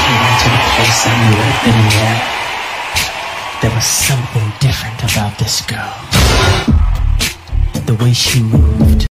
came into the place I knew had been in. There was something different about this girl. The way she moved.